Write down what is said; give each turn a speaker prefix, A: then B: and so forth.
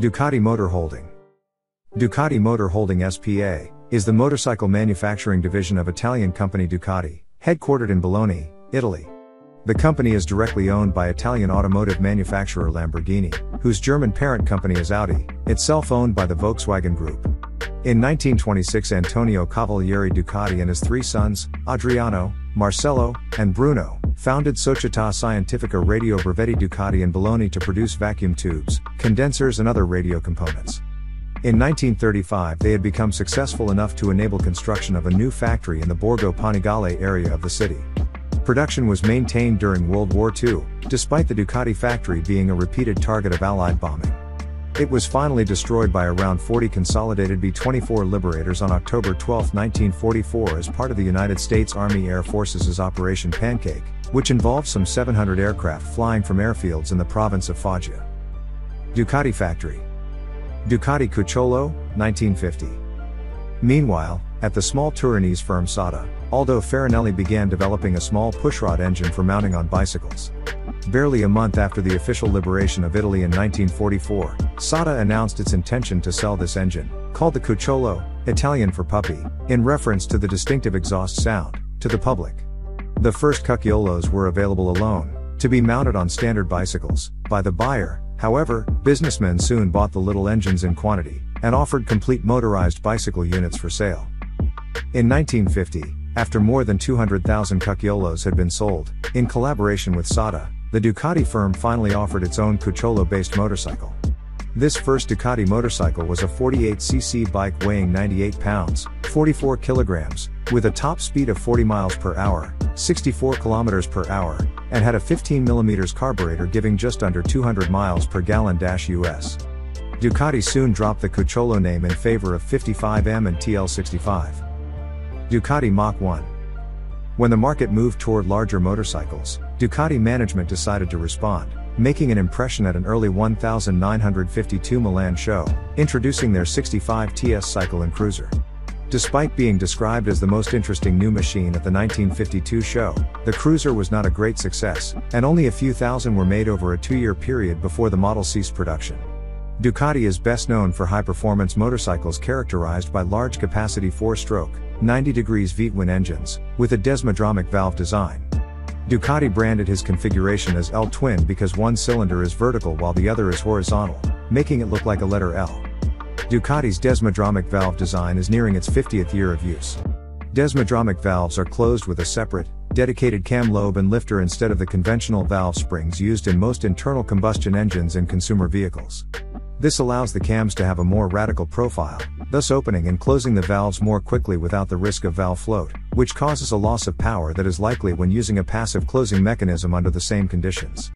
A: Ducati Motor Holding. Ducati Motor Holding SPA is the motorcycle manufacturing division of Italian company Ducati, headquartered in Bologna, Italy. The company is directly owned by Italian automotive manufacturer Lamborghini, whose German parent company is Audi, itself owned by the Volkswagen Group. In 1926 Antonio Cavalieri Ducati and his three sons, Adriano, Marcello, and Bruno, founded Società Scientifica Radio Brevetti Ducati in Bologna to produce vacuum tubes, condensers and other radio components. In 1935 they had become successful enough to enable construction of a new factory in the Borgo Panigale area of the city. Production was maintained during World War II, despite the Ducati factory being a repeated target of Allied bombing. It was finally destroyed by around 40 consolidated B-24 Liberators on October 12, 1944 as part of the United States Army Air Forces' Operation Pancake, which involved some 700 aircraft flying from airfields in the province of Foggia. Ducati Factory Ducati Cucciolo, 1950. Meanwhile, at the small Turinese firm SIATA, Aldo Farinelli began developing a small pushrod engine for mounting on bicycles. Barely a month after the official liberation of Italy in 1944, SIATA announced its intention to sell this engine, called the Cucciolo, Italian for puppy, in reference to the distinctive exhaust sound, to the public. The first Cucciolos were available alone, to be mounted on standard bicycles, by the buyer, however, businessmen soon bought the little engines in quantity, and offered complete motorized bicycle units for sale. In 1950, after more than 200,000 Cucciolos had been sold, in collaboration with SIATA, the Ducati firm finally offered its own Cucciolo-based motorcycle. This first Ducati motorcycle was a 48cc bike weighing 98 pounds, 44 kilograms, with a top speed of 40 miles per hour, 64 kilometers per hour, and had a 15 millimeters carburetor giving just under 200 miles per gallon US. Ducati soon dropped the Cucciolo name in favor of 55M and TL65. Ducati Mach 1. When the market moved toward larger motorcycles, Ducati management decided to respond, making an impression at an early 1952 Milan show, introducing their 65 TS cycle and cruiser. Despite being described as the most interesting new machine at the 1952 show, the cruiser was not a great success, and only a few thousand were made over a two-year period before the model ceased production. Ducati is best known for high-performance motorcycles characterized by large capacity 4-stroke, 90 degrees V-twin engines, with a desmodromic valve design. Ducati branded his configuration as L-twin because one cylinder is vertical while the other is horizontal, making it look like a letter L. Ducati's desmodromic valve design is nearing its 50th year of use. Desmodromic valves are closed with a separate, dedicated cam lobe and lifter instead of the conventional valve springs used in most internal combustion engines in consumer vehicles. This allows the cams to have a more radical profile, thus opening and closing the valves more quickly without the risk of valve float, which causes a loss of power that is likely when using a passive closing mechanism under the same conditions.